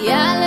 Yeah.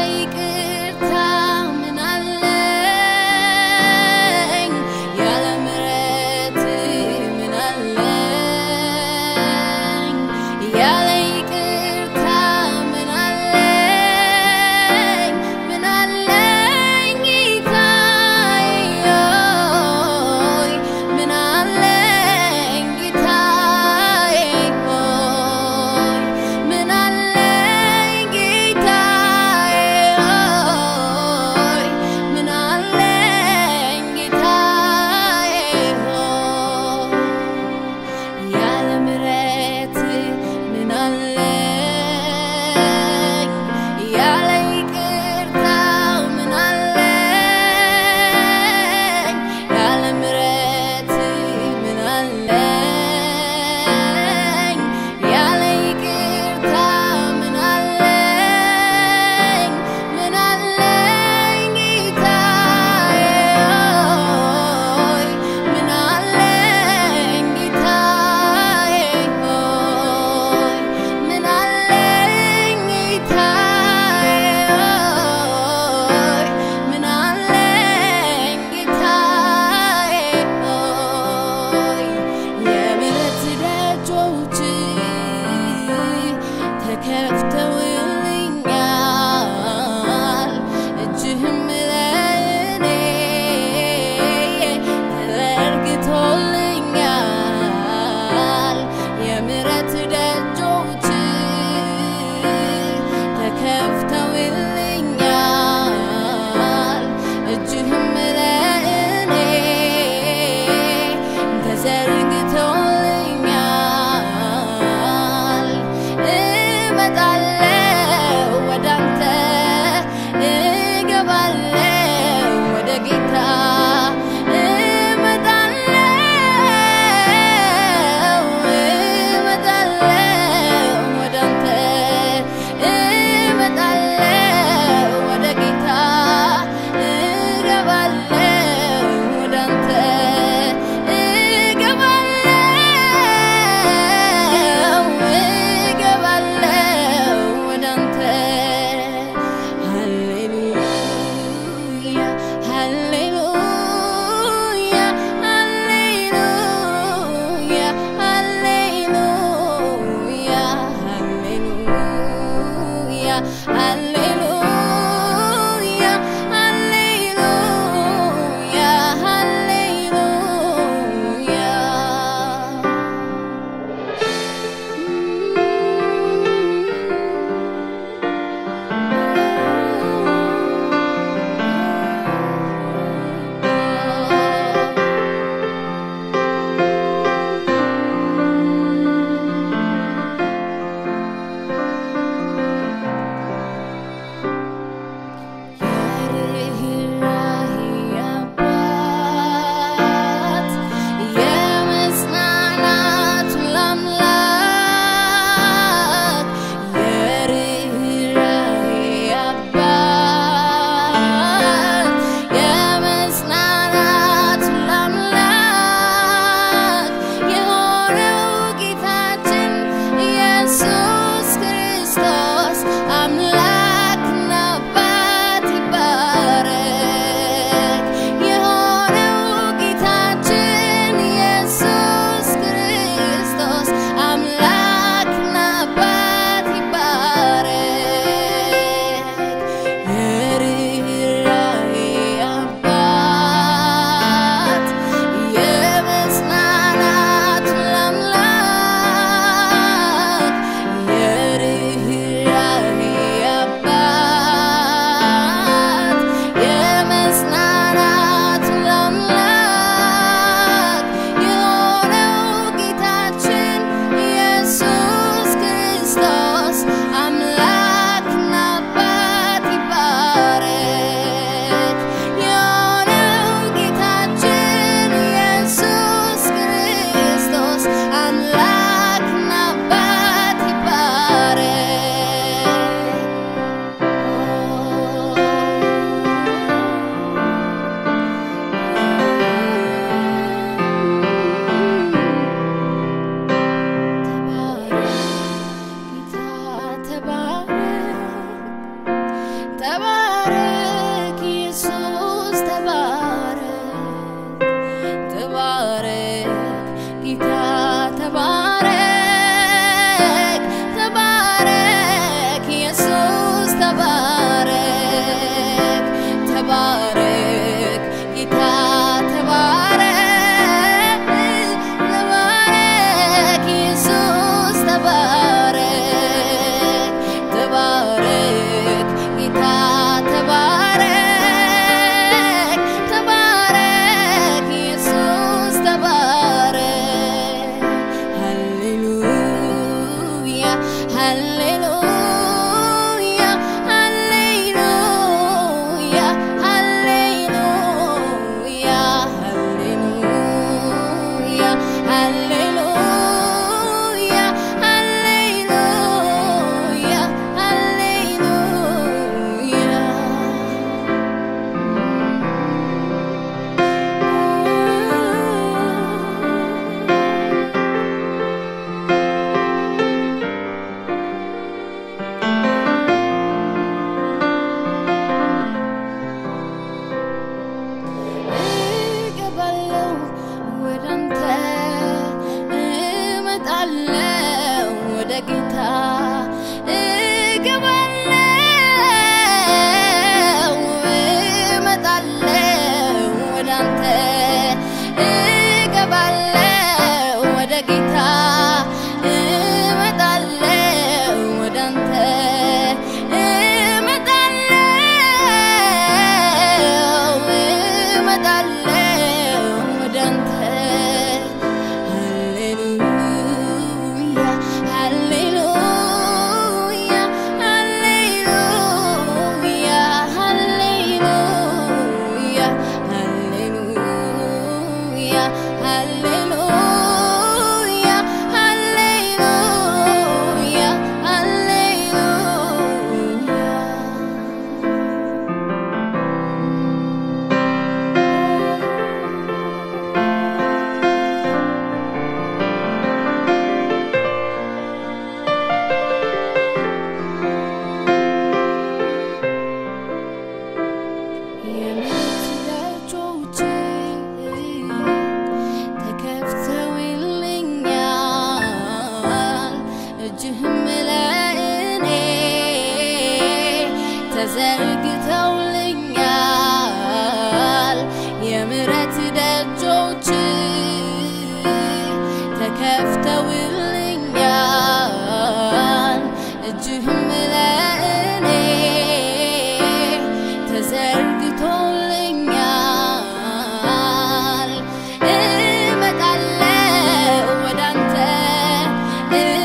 It